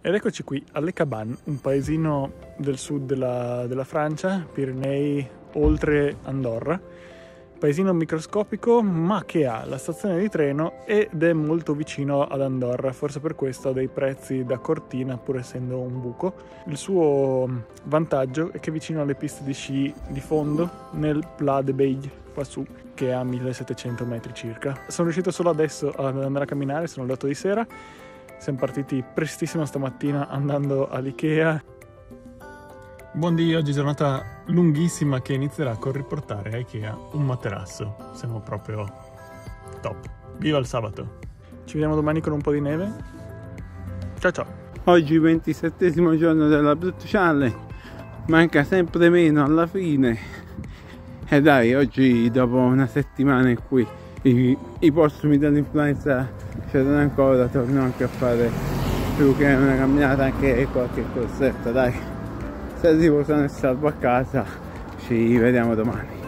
Ed eccoci qui alle Cabannes, un paesino del sud della, della Francia, Pirenei, oltre Andorra. Paesino microscopico ma che ha la stazione di treno ed è molto vicino ad Andorra, forse per questo ha dei prezzi da cortina pur essendo un buco. Il suo vantaggio è che è vicino alle piste di sci di fondo nel Pla de Beige, qua su, che è a 1700 metri circa. Sono riuscito solo adesso ad andare a camminare, sono le 8 di sera siamo partiti prestissimo stamattina andando all'Ikea. Buondì, oggi è giornata lunghissima che inizierà col riportare a Ikea un materasso. Siamo proprio top. Viva il sabato! Ci vediamo domani con un po' di neve. Ciao ciao! Oggi 27 giorno della Brut Challenge, manca sempre meno alla fine. E dai, oggi dopo una settimana in cui i, i postumi dell'influenza c'erano ancora torno anche a fare più che una camminata anche qualche corsetta dai. Se arrivo sano e salvo a casa ci vediamo domani